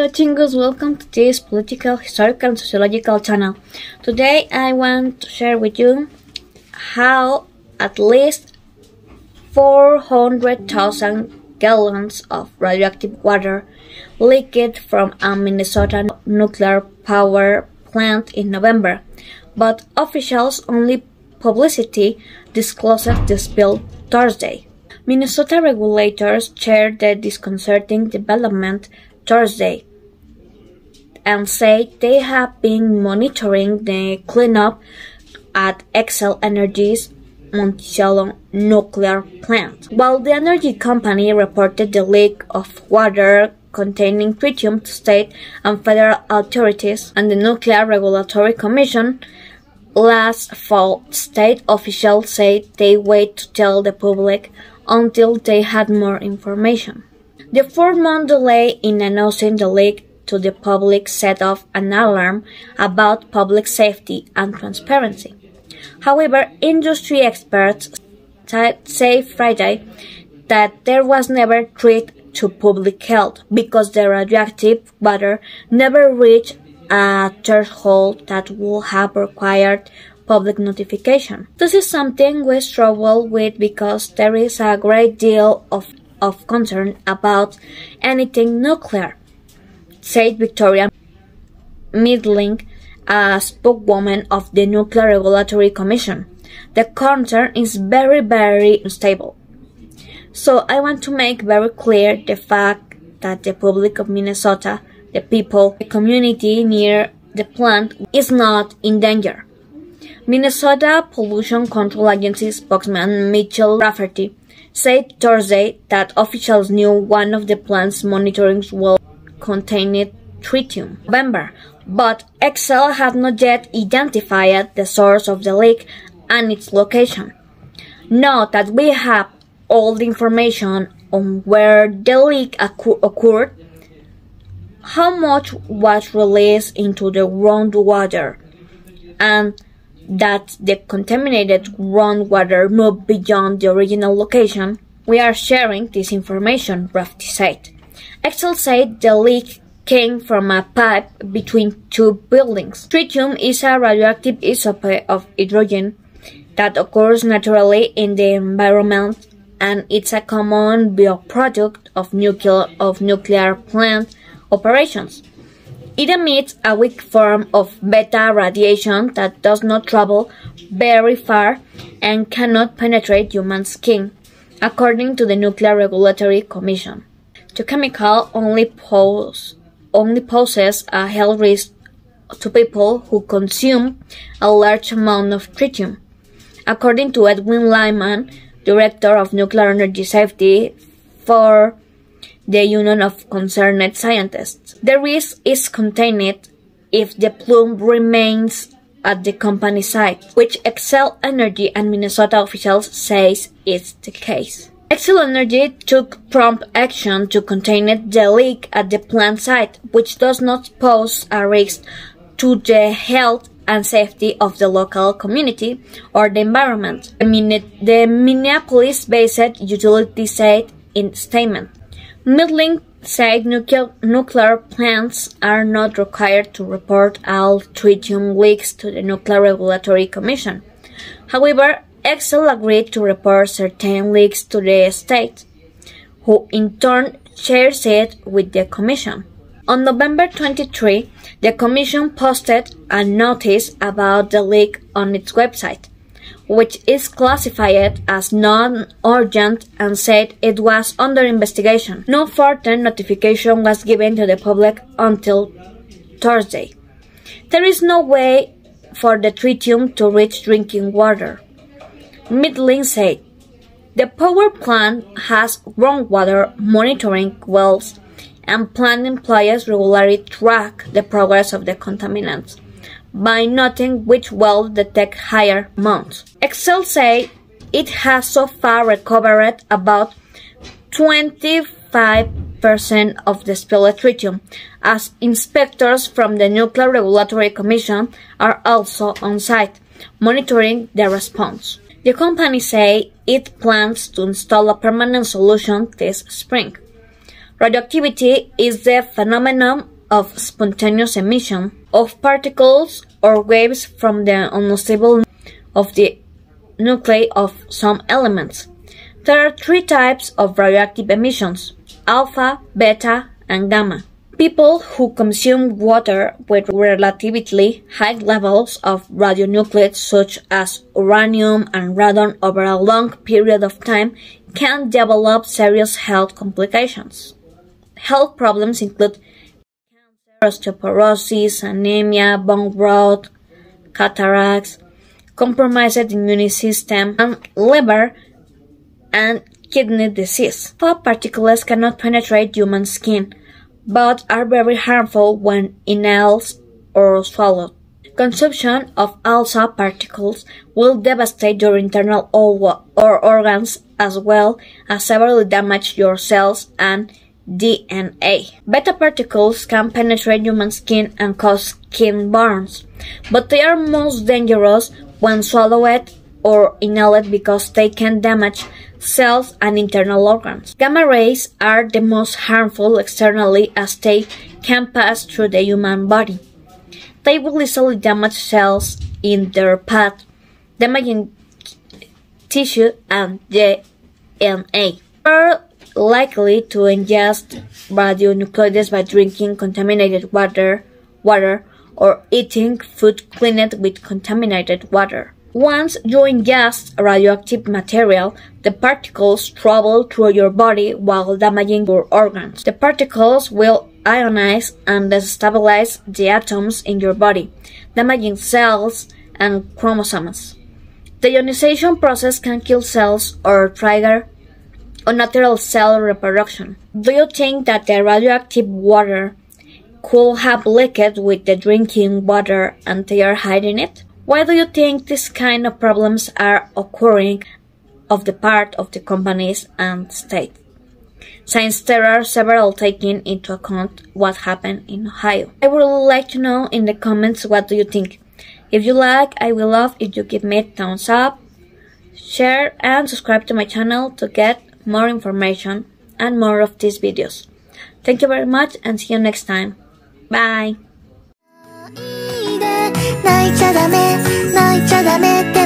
Hello Chingus, welcome to this political, historical and sociological channel. Today I want to share with you how at least 400,000 gallons of radioactive water leaked from a Minnesota nuclear power plant in November, but officials only publicity disclosed the spill Thursday. Minnesota regulators shared the disconcerting development Thursday and said they have been monitoring the cleanup at Xcel Energy's Monticello nuclear plant. While the energy company reported the leak of water containing tritium to state and federal authorities and the Nuclear Regulatory Commission, last fall state officials said they wait to tell the public until they had more information. The four-month delay in announcing the leak to the public set off an alarm about public safety and transparency. However, industry experts say Friday that there was never threat to public health because the radioactive water never reached a threshold that would have required public notification. This is something we struggle with because there is a great deal of, of concern about anything nuclear, said Victoria Mitlyng, a spokeswoman of the Nuclear Regulatory Commission. The concern is very, very unstable. So I want to make very clear the fact that the public of Minnesota, the people, the community near the plant is not in danger. Minnesota Pollution Control Agency spokesman Mitchell Rafferty said Thursday that officials knew one of the plant's monitoring wells contained tritium. November, but Xcel has not yet identified the source of the leak and its location. Note that we have all the information on where the leak occurred, how much was released into the groundwater, and that the contaminated groundwater moved beyond the original location. We are sharing this information, Rafferty said. Xcel said the leak came from a pipe between two buildings. Tritium is a radioactive isotope of hydrogen that occurs naturally in the environment and it's a common byproduct of nuclear, of nuclear plant operations. It emits a weak form of beta radiation that does not travel very far and cannot penetrate human skin, according to the Nuclear Regulatory Commission. The chemical only, pose, only poses a health risk to people who consume a large amount of tritium. According to Edwin Lyman, Director of Nuclear Energy Safety for the Union of Concerned Scientists. The risk is contained if the plume remains at the company site, which Xcel Energy and Minnesota officials says is the case. Xcel Energy took prompt action to contain the leak at the plant site, which does not pose a risk to the health and safety of the local community or the environment. The Minneapolis-based utility said in statement. Mitlyng said nuclear, nuclear plants are not required to report all tritium leaks to the Nuclear Regulatory Commission. However, Xcel agreed to report certain leaks to the state, who in turn shares it with the Commission. On November 23, the Commission posted a notice about the leak on its website, which is classified as non-urgent and said it was under investigation. No further notification was given to the public until Thursday. There is no way for the tritium to reach drinking water. Mitlyng said, the power plant has groundwater monitoring wells and plant employees regularly track the progress of the contaminants by noting which will detect higher amounts. Xcel say it has so far recovered about 25% of the spilled tritium, as inspectors from the Nuclear Regulatory Commission are also on site, monitoring the response. The company say it plans to install a permanent solution this spring. Radioactivity is the phenomenon of spontaneous emission of particles or waves from the unstable of the nuclei of some elements. There are three types of radioactive emissions alpha, beta, and gamma. People who consume water with relatively high levels of radionuclides such as uranium and radon over a long period of time can develop serious health complications. Health problems include cancer, osteoporosis, anemia, bone growth, cataracts, compromised immune system, and liver and kidney disease. Alpha particles cannot penetrate human skin, but are very harmful when inhaled or swallowed. Consumption of alpha particles will devastate your internal or organs as well as severely damage your cells and DNA. Beta particles can penetrate human skin and cause skin burns, but they are most dangerous when swallowed or inhaled because they can damage cells and internal organs. Gamma rays are the most harmful externally as they can pass through the human body. They will easily damage cells in their path, damaging tissue and DNA. Are likely to ingest radionuclides by drinking contaminated water, water or eating food cleaned with contaminated water. Once you ingest radioactive material, the particles travel through your body while damaging your organs. The particles will ionize and destabilize the atoms in your body, damaging cells and chromosomes. The ionization process can kill cells or trigger unnatural cell reproduction. Do you think that the radioactive water could have leaked with the drinking water and they are hiding it? Why do you think these kind of problems are occurring of the part of the companies and state? Since there are several taking into account what happened in Ohio. I would like to know in the comments what do you think. If you like, I will love if you give me a thumbs up, share and subscribe to my channel to get more information and more of these videos. Thank you very much and see you next time. Bye! 眺めて